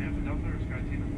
On behalf Delta or SkyTeam and